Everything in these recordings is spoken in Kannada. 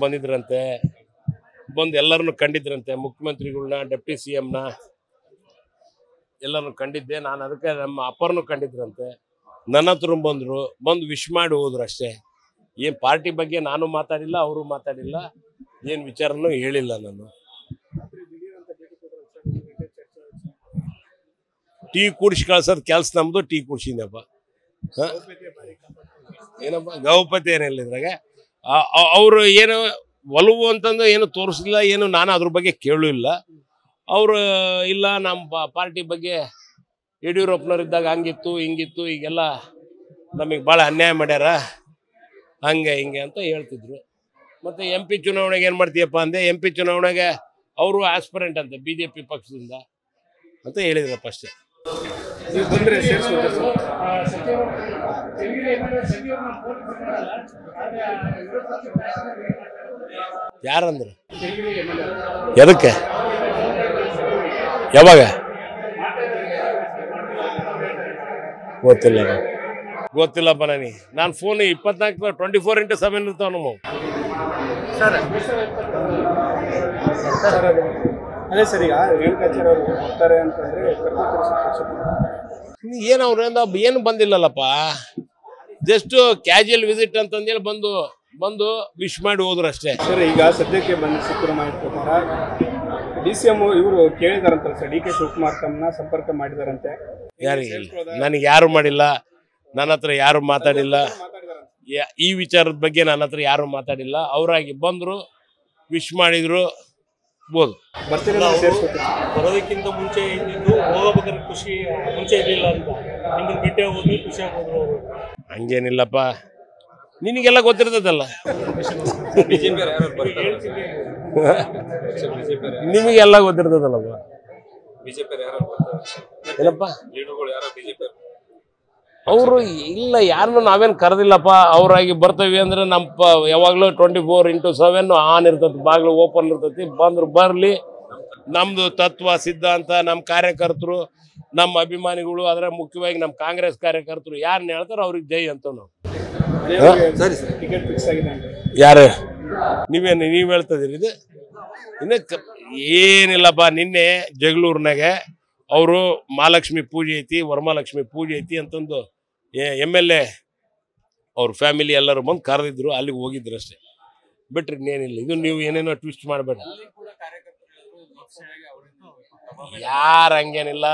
ಬಂದಿದ್ರಂತೆ, ಬಂದು ಎಲ್ಲರನ್ನು ಕಂಡಿದ್ರಂತೆ ಮುಖ್ಯಮಂತ್ರಿಗಳನ್ನ ಡೆಪ್ಟಿ ಸಿ ಎಂನ ಎಲ್ಲರನ್ನು ಕಂಡಿದ್ದೆ. ನಾನು ಅದಕ್ಕೆ ನಮ್ಮ ಅಪ್ಪರನ್ನು ಕಂಡಿದ್ರಂತೆ. ನನ್ನ ಹತ್ರ ಬಂದರು, ಬಂದು ವಿಶ್ ಮಾಡಿ ಹೋದ್ರು ಅಷ್ಟೇ. ಏನು ಪಾರ್ಟಿ ಬಗ್ಗೆ ನಾನು ಮಾತಾಡಿಲ್ಲ, ಅವರು ಮಾತಾಡಿಲ್ಲ. ಏನು ವಿಚಾರನೂ ಹೇಳಿಲ್ಲ ನಾನು. ಟೀ ಕುಡಿಸಿ ಕಳ್ಸೋದು ಕೆಲಸ ನಮ್ದು, ಟೀ ಕುಡ್ಸಿದ್ನಪ್ಪ. ಹ? ಏನಪ್ಪ? ಗೌಪತಿ ಏನಿಲ್ಲ ಇದ್ರಾಗ. ಅವರು ಏನು ಒಲವು ಅಂತಂದು ಏನು ತೋರಿಸಲಿಲ್ಲ, ಏನು ನಾನು ಅದ್ರ ಬಗ್ಗೆ ಕೇಳಲಿಲ್ಲ. ಅವರು, ಇಲ್ಲ ನಮ್ಮ ಪಾರ್ಟಿ ಬಗ್ಗೆ ಯಡಿಯೂರಪ್ಪನವ್ರಿದ್ದಾಗ ಹಂಗಿತ್ತು, ಹಿಂಗಿತ್ತು, ಈಗೆಲ್ಲ ನಮಗೆ ಭಾಳ ಅನ್ಯಾಯ ಮಾಡ್ಯಾರ. ಹಂಗೆ, ಹಿಂಗೆ ಅಂತ ಹೇಳ್ತಿದ್ರು. ಮತ್ತು ಎಂ ಪಿ ಚುನಾವಣೆಗೆ ಏನು ಮಾಡ್ತೀಯಪ್ಪ ಅಂದೆ, ಎಂ ಪಿ ಚುನಾವಣೆಗೆ ಅವರು ಆಸ್ಪರೆಂಟ್ ಅಂತೆ, ಬಿ ಜೆ ಪಿ ಪಕ್ಷದಿಂದ ಅಂತ ಹೇಳಿದ್ರಪ್ಪ ಅಷ್ಟೇ. ನೀವು ಬಂದ್ರೆ ಸೇರಿಸ್ಬೋದಾ ಸರ್ ಯಾರಂದ್ರು? ಎದಕ್ಕೆ? ಯಾವಾಗ? ಗೊತ್ತಿಲ್ಲ ಗೊತ್ತಿಲ್ಲಪ್ಪ ನನಗೆ. ನಾನು ಫೋನ್ ಇಪ್ಪತ್ನಾಲ್ಕು ಟ್ವೆಂಟಿ ಫೋರ್ ಇಂಟು ಸೆವೆನ್ ಇರ್ತಾವ ನಮ್ಮ ಸರ್ ಸರ್ ಅದು ಸರ್ ಈಗ ರೇಣುಕಾಚಾರ್ಯ ಅವರು ಬರ್ತಾರೆ ಅಂತಂದ್ರೆ ಏನು ಅವ್ರ ಏನು ಬಂದಿಲ್ಲಲ್ಲಪ್ಪ? ಜಸ್ಟ್ ಕ್ಯಾಶುಯಲ್ ವಿಸಿಟ್ ಅಂತಂದೇಳಿ ಬಂದು ಬಂದು ವಿಶ್ ಮಾಡಿ ಹೋದ್ರು ಅಷ್ಟೇ. ಸರ್ ಈಗ ಸದ್ಯಕ್ಕೆ ಬಂದು ಸಿಕ್ಕಿರೋ ಮಾಹಿತಿ ಪ್ರಕಾರ ಡಿ ಸಿ ಎಂ ಇವರು ಕೇಳಿದಾರಂತಲ್ಲ ಸರ್ ಡಿ ಕೆ ಶಿವಕುಮಾರ್ ತಮ್ಮನ್ನ ಸಂಪರ್ಕ ಮಾಡಿದಾರಂತೆ. ಯಾರಿಗೆ ನನಗೆ ಯಾರು ಮಾಡಿಲ್ಲ ನನ್ನ ಹತ್ರ ಯಾರು ಮಾತಾಡಿಲ್ಲ. ಈ ವಿಚಾರದ ಬಗ್ಗೆ ನನ್ನ ಹತ್ರ ಯಾರು ಮಾತಾಡಿಲ್ಲ. ಅವರಾಗಿ ಬಂದರು ವಿಶ್ ಮಾಡಿದ್ರು. ಬೋದು ಬರ್ತೀರಿ ಸೇರಿಸ್ಕೊತೀವಿ ಬರೋದಕ್ಕಿಂತ ಮುಂಚೆ ಇದ್ದಿದ್ದು ಹೋಗಬೇಕಾದ್ರೆ ಖುಷಿ ಮುಂಚೆ ಇರಲಿಲ್ಲ ಅಂತ. ನಿಮ್ಮನ್ನ ಭೇಟಿ ಹೋಗಿ ಖುಷಿಯಾಗಿ ಹೋದ್ರು ಅವರು. ಹಂಗೇನಿಲ್ಲಪ್ಪ. ನಿನಗೆಲ್ಲ ಗೊತ್ತಿರ್ತದಲ್ಲ. ನಿಮಗೆಲ್ಲ ಗೊತ್ತಿರ್ತದಲ್ಲಪ್ಪ. ಏನಪ್ಪ? ಅವರು ಇಲ್ಲ ಯಾರನ್ನು ನಾವೇನು ಕರೆದಿಲ್ಲಪ್ಪ ಅವರಾಗಿ ಬರ್ತೇವೆ ಅಂದರೆ ನಮ್ಮ ಪ ಯಾವಾಗಲೂ twenty four into seven on ಇರ್ತೈತಿ ಬಾಗಿಲು ಓಪನ್ ಇರ್ತೈತಿ ಬಂದ್ರು ಬರಲಿ. ನಮ್ಮದು ತತ್ವ ಸಿದ್ಧಾಂತ ನಮ್ಮ ಕಾರ್ಯಕರ್ತರು ನಮ್ಮ ಅಭಿಮಾನಿಗಳು ಅದರ ಮುಖ್ಯವಾಗಿ ನಮ್ಮ ಕಾಂಗ್ರೆಸ್ ಕಾರ್ಯಕರ್ತರು ಯಾರನ್ನ ಹೇಳ್ತಾರೋ ಅವ್ರಿಗೆ ಜೈ ಅಂತ ನಾವು. ಟಿಕೆಟ್ ಫಿಕ್ಸ್ ಆಗಿದೆ ಅಂತ ಯಾರು? ನೀವೇನು ನೀವು ಹೇಳ್ತದಿರಿ ಇದು? ಇನ್ನು ಕ- ಏನಿಲ್ಲಪ್ಪ ನಿನ್ನೆ ಜಗಳೂರಿನಾಗ ಅವರು ಮಹಾಲಕ್ಷ್ಮಿ ಪೂಜೆ ಐತಿ, ವರಮಹಾಲಕ್ಷ್ಮಿ ಪೂಜೆ ಐತಿ ಅಂತಂದು ಎಂ ಎಲ್ ಎ ಅವ್ರ ಫ್ಯಾಮಿಲಿ ಎಲ್ಲರೂ ಬಂದು ಕರೆದಿದ್ರು, ಅಲ್ಲಿಗೆ ಹೋಗಿದ್ರು ಅಷ್ಟೇ. ಬಿಟ್ರಿ ಇನ್ನೇನಿಲ್ಲ. ಇದು ನೀವು ಏನೇನೋ ಟ್ವಿಸ್ಟ್ ಮಾಡಬೇಡ. ಯಾರು ಹಂಗೇನಿಲ್ಲ.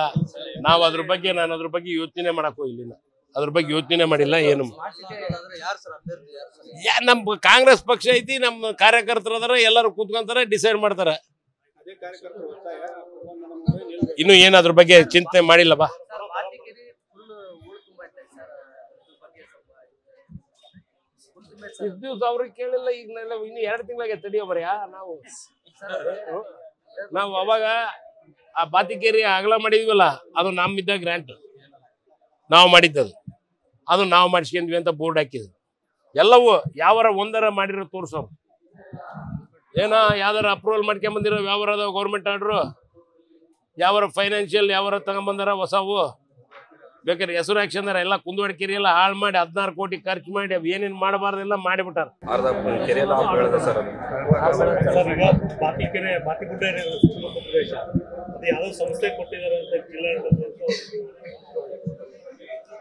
ನಾವು ಅದ್ರ ಬಗ್ಗೆ, ನಾನು ಅದ್ರ ಬಗ್ಗೆ ಯೋಚನೆ ಮಾಡಕ್ ಹೋಗಿಲ್ಲ ಅದ್ರ ಬಗ್ಗೆ ಯೋಚನೆ ಮಾಡಿಲ್ಲ ಏನು. ನಮ್ಮ ಕಾಂಗ್ರೆಸ್ ಪಕ್ಷ ಐತಿ ನಮ್ಮ ಕಾರ್ಯಕರ್ತರ ಎಲ್ಲರೂ ಕೂತ್ಕೊಂತಾರ ಡಿಸೈಡ್ ಮಾಡ್ತಾರ. ಇನ್ನು ಏನಾದ್ರ ಬಗ್ಗೆ ಚಿಂತನೆ ಮಾಡಿಲ್ಲ ಬಾ. ಇಷ್ಟು ಅವ್ರಿಗೆ ಕೇಳಿಲ್ಲ, ಈಗ ಇನ್ನು ಎರಡು ತಿಂಗಳಿಗೆ ತಡಿಯೋ ಬರ್ಯಾ ನಾವು. ನಾವು ಅವಾಗ ಆ ಬಾತಿಕೇರಿ ಅಗಲ ಮಾಡಿದ್ವಲ್ಲ, ಅದು ನಮ್ಮಿದ್ದ ಗ್ರ್ಯಾಂಟ್ ನಾವು ಮಾಡಿದ್ದದು. ಅದು ನಾವು ಮಾಡಿಸ್ಕೊಂಡ್ವಿ ಅಂತ ಬೋರ್ಡ್ ಹಾಕಿದ್ವಿ ಎಲ್ಲವೂ ಯಾವರ ಒಂದರ ಮಾಡಿರೋ ತೋರ್ಸೋರು. ಏನೋ ಯಾವ್ದಾರ ಅಪ್ರೂವಲ್ ಮಾಡ್ಕೊಂಬಂದಿರೋ ಬಂದಿರೋ ಅದಾವ ಗೌರ್ಮೆಂಟ್ ಆರ್ಡ್ರು ಯಾವರ ಫೈನಾನ್ಷಿಯಲ್ ಯಾವರ ತಗೊಂಬಂದಾರ ಹೊಸವು ಬೇಕಾದ್ರೆ ಹೆಸರು ಹಾಕ್ಸಂದಾರ ಎಲ್ಲ ಕುಂದುವಡಿಕೆರಿ ಎಲ್ಲ ಹಾಳು ಮಾಡಿ ಹದಿನಾರು ಕೋಟಿ ಖರ್ಚು ಮಾಡಿ ಅವ್ ಏನೇನು ಮಾಡಬಾರ್ದೆಲ್ಲ ಮಾಡಿಬಿಟ್ಟಾರ.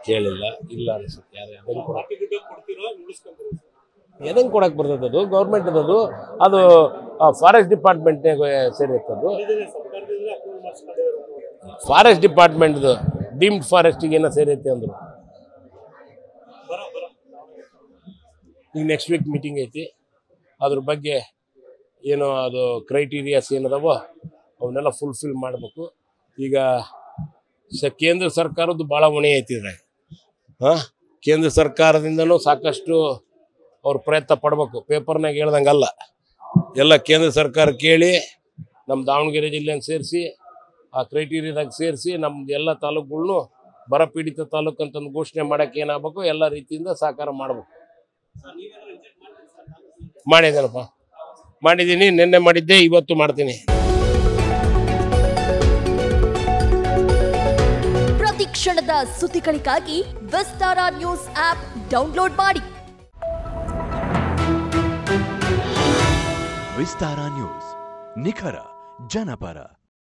ಕೇಳಿಲ್ಲ ಇಲ್ಲ ಅನಿಸುತ್ತೆ. ಎದಂಗೆ ಕೊಡಕ್ಕೆ ಬರ್ತದೆ ಅದು? ಗೌರ್ಮೆಂಟ್ ಅದು ಅದು ಫಾರೆಸ್ಟ್ ಡಿಪಾರ್ಟ್ಮೆಂಟ್ನಾಗ ಸೇರಿರ್ತದು ಇದನ್ನೇ ಸರ್ಕಾರದಿಂದ ಅಪ್ರೂವಲ್ ಮಾಡಿಸ್ಕೊಂಡಿದ್ದಾರೆ ಫಾರೆಸ್ಟ್ ಡಿಪಾರ್ಟ್ಮೆಂಟ್ದು ಡೀಮ್ಡ್ ಫಾರೆಸ್ಟಿಗೆ ಏನೋ ಸೇರೈತೆ ಅಂದ್ರು. ಈಗ ನೆಕ್ಸ್ಟ್ ವೀಕ್ ಮೀಟಿಂಗ್ ಐತಿ. ಅದ್ರ ಬಗ್ಗೆ ಏನು ಅದು ಕ್ರೈಟೀರಿಯಾಸ್ ಏನದಾವೋ ಅವನ್ನೆಲ್ಲ ಫುಲ್ಫಿಲ್ ಮಾಡಬೇಕು. ಈಗ ಸ ಕೇಂದ್ರ ಸರ್ಕಾರದ್ದು ಭಾಳ ಹೊಣೆ ಐತಿ ಇದ್ರಾಗ. ಹಾಂ? ಕೇಂದ್ರ ಸರ್ಕಾರದಿಂದನೂ ಸಾಕಷ್ಟು ಅವ್ರು ಪ್ರಯತ್ನ ಪಡ್ಬೇಕು. ಪೇಪರ್ನಾಗ ಹೇಳ್ದಂಗಲ್ಲ. ಎಲ್ಲ ಕೇಂದ್ರ ಸರ್ಕಾರ ಕೇಳಿ ನಮ್ಮ ದಾವಣಗೆರೆ ಜಿಲ್ಲೆಯನ್ನು ಸೇರಿಸಿ ಆ ಕ್ರೈಟೀರಿಯಾದಾಗ ಸೇರಿಸಿ ನಮ್ದು ಎಲ್ಲ ತಾಲೂಕುಗಳನ್ನು ಬರಪೀಡಿತ ತಾಲೂಕು ಅಂತಂದು ಘೋಷಣೆ ಮಾಡೋಕೆ ಏನಾಗಬೇಕು ಎಲ್ಲ ರೀತಿಯಿಂದ ಸಹಕಾರ ಮಾಡಬೇಕು. ಮಾಡಿದ್ದೇನಪ್ಪ? ಮಾಡಿದ್ದೀನಿ ನಿನ್ನೆ ಮಾಡಿದ್ದೆ ಇವತ್ತು ಮಾಡ್ತೀನಿ. ಪ್ರತಿ ಕ್ಷಣದ ಸುದ್ದಿಗಳಿಗಾಗಿ ವಿಸ್ತಾರ ನ್ಯೂಸ್ ಆಪ್ ಡೌನ್ಲೋಡ್ ಮಾಡಿ. ವಿಸ್ತಾರ ನ್ಯೂಸ್ ನಿಖರ ಜನಪರ.